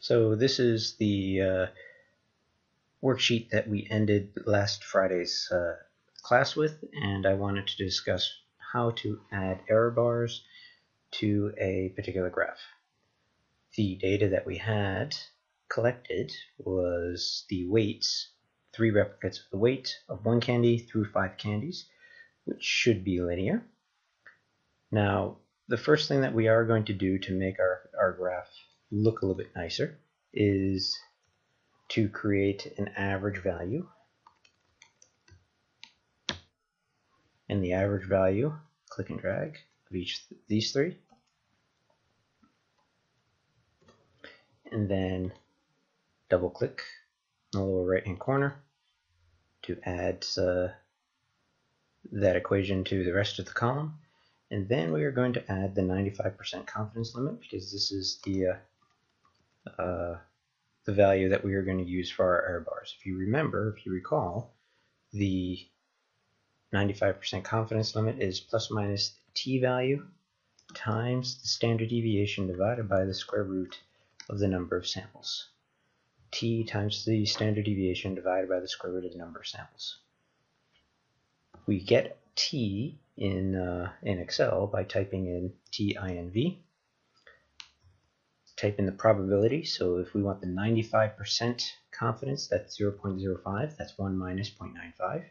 So this is the uh, worksheet that we ended last Friday's uh, class with, and I wanted to discuss how to add error bars to a particular graph. The data that we had collected was the weights, three replicates of the weight of one candy through five candies, which should be linear. Now, the first thing that we are going to do to make our, our graph look a little bit nicer is to create an average value. And the average value, click and drag, of each th these three. And then double click in the lower right hand corner to add uh, that equation to the rest of the column. And then we are going to add the 95% confidence limit because this is the uh, uh, the value that we are going to use for our error bars. If you remember, if you recall, the 95% confidence limit is plus minus the t value times the standard deviation divided by the square root of the number of samples. t times the standard deviation divided by the square root of the number of samples. We get t in, uh, in Excel by typing in tinv. Type in the probability, so if we want the 95% confidence, that's 0.05, that's 1 minus 0.95.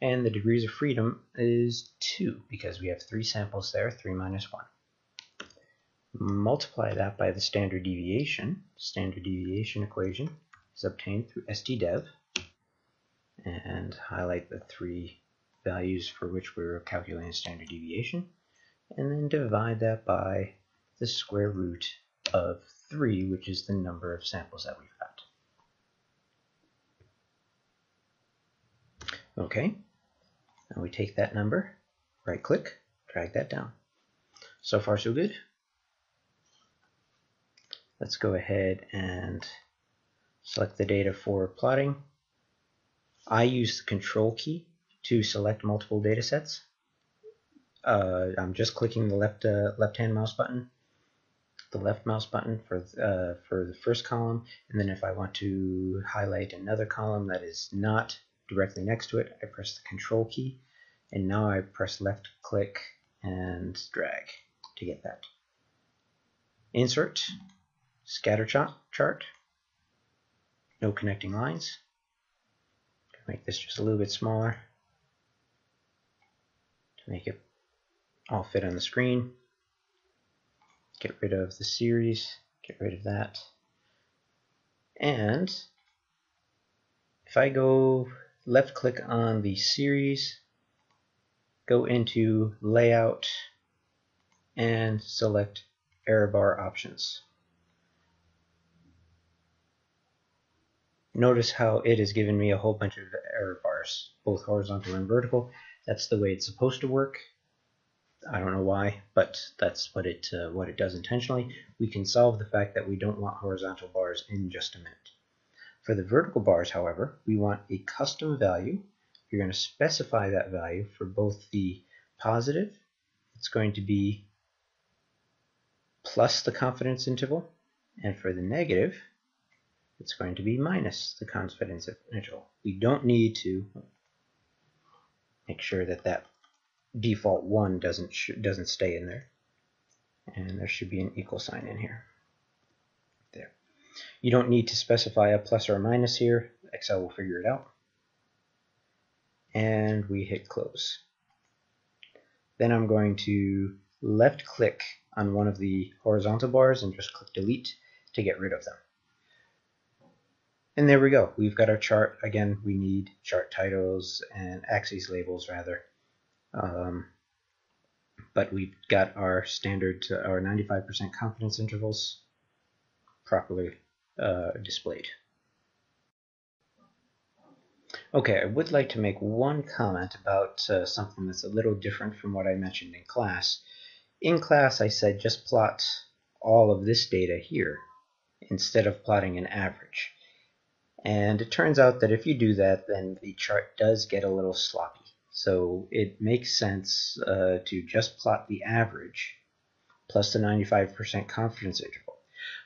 And the degrees of freedom is 2, because we have 3 samples there, 3 minus 1. Multiply that by the standard deviation. Standard deviation equation is obtained through stdev. And highlight the three values for which we're calculating standard deviation, and then divide that by the square root of 3, which is the number of samples that we've got. Okay, and we take that number, right click, drag that down. So far so good. Let's go ahead and select the data for plotting. I use the control key to select multiple data sets. Uh, I'm just clicking the left uh, left hand mouse button, the left mouse button for uh, for the first column, and then if I want to highlight another column that is not directly next to it, I press the control key, and now I press left click and drag to get that. Insert, scatter chart, chart, no connecting lines. Make this just a little bit smaller to make it all fit on the screen. Get rid of the series, get rid of that. And if I go left click on the series, go into layout and select error bar options. Notice how it has given me a whole bunch of error bars, both horizontal and vertical, that's the way it's supposed to work. I don't know why, but that's what it uh, what it does intentionally. We can solve the fact that we don't want horizontal bars in just a minute. For the vertical bars, however, we want a custom value. You're going to specify that value for both the positive, it's going to be plus the confidence interval, and for the negative, it's going to be minus the confidence interval. We don't need to make sure that that default 1 doesn't doesn't stay in there. And there should be an equal sign in here. There. You don't need to specify a plus or a minus here. Excel will figure it out. And we hit close. Then I'm going to left click on one of the horizontal bars and just click delete to get rid of them. And there we go. We've got our chart. Again, we need chart titles and axes labels rather. Um, but we've got our standard, uh, our 95% confidence intervals properly uh, displayed. Okay, I would like to make one comment about uh, something that's a little different from what I mentioned in class. In class, I said just plot all of this data here instead of plotting an average. And it turns out that if you do that, then the chart does get a little sloppy. So it makes sense uh, to just plot the average plus the 95% confidence interval.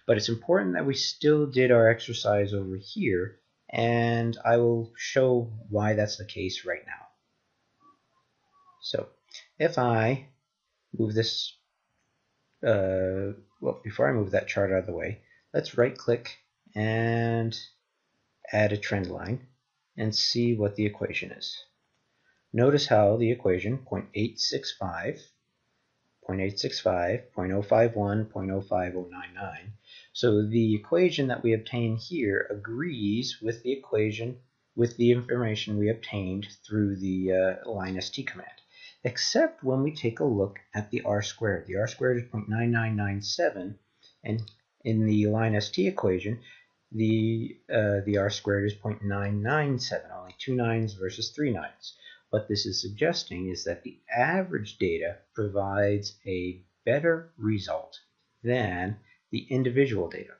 But it's important that we still did our exercise over here, and I will show why that's the case right now. So if I move this, uh, well, before I move that chart out of the way, let's right click and add a trend line and see what the equation is. Notice how the equation 0.865, 0.865, 0.051, 0.05099. So the equation that we obtain here agrees with the equation with the information we obtained through the uh, linest command, except when we take a look at the r squared. The r squared is 0.9997, and in the linest equation, the uh, the r squared is 0.997, only two nines versus three nines. What this is suggesting is that the average data provides a better result than the individual data.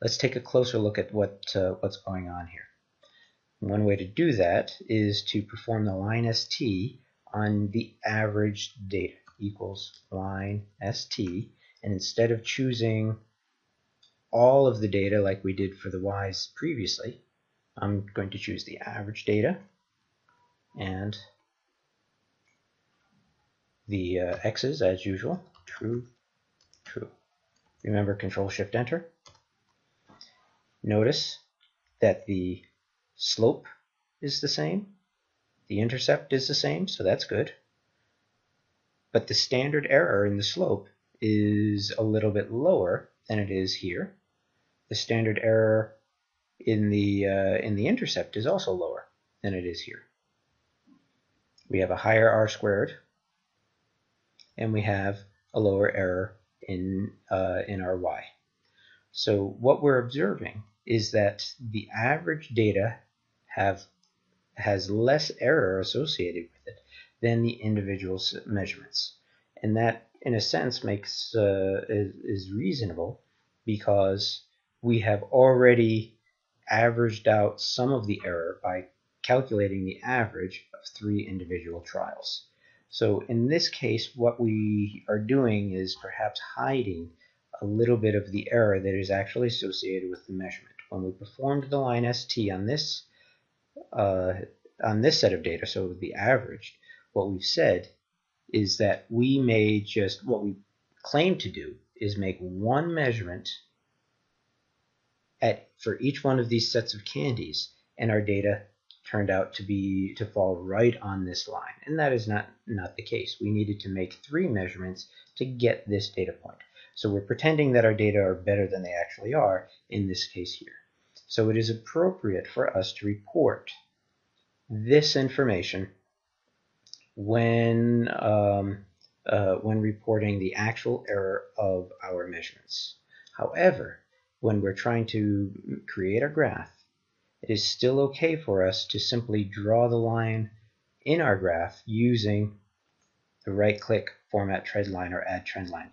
Let's take a closer look at what uh, what's going on here. One way to do that is to perform the LINEST on the average data equals line st and instead of choosing all of the data like we did for the y's previously I'm going to choose the average data and the uh, x's as usual. True. True. Remember control shift enter. Notice that the slope is the same. The intercept is the same so that's good. But the standard error in the slope is a little bit lower than it is here. The standard error in the uh, in the intercept is also lower than it is here we have a higher r squared, and we have a lower error in, uh, in our y. So what we're observing is that the average data have has less error associated with it than the individual measurements. And that, in a sense, makes uh, is, is reasonable because we have already averaged out some of the error by calculating the average three individual trials. So in this case, what we are doing is perhaps hiding a little bit of the error that is actually associated with the measurement. When we performed the LINEST on this uh, on this set of data, so the average, what we've said is that we may just what we claim to do is make one measurement at for each one of these sets of candies, and our data turned out to be to fall right on this line. And that is not, not the case. We needed to make three measurements to get this data point. So we're pretending that our data are better than they actually are in this case here. So it is appropriate for us to report this information when um, uh, when reporting the actual error of our measurements. However, when we're trying to create a graph, it is still okay for us to simply draw the line in our graph using the right click format trend line or add trend line.